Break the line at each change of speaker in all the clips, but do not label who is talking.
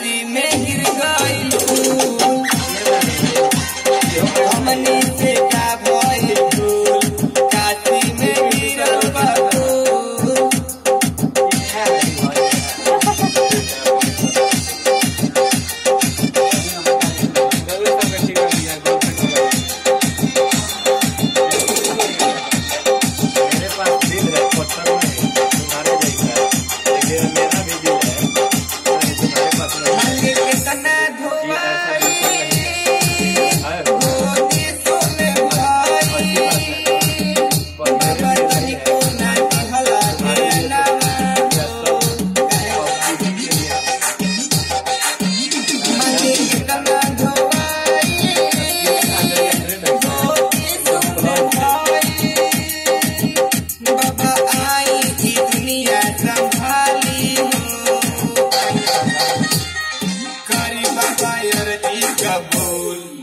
में गिर गई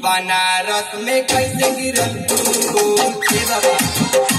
बनारस में कैसे गिरल फूल?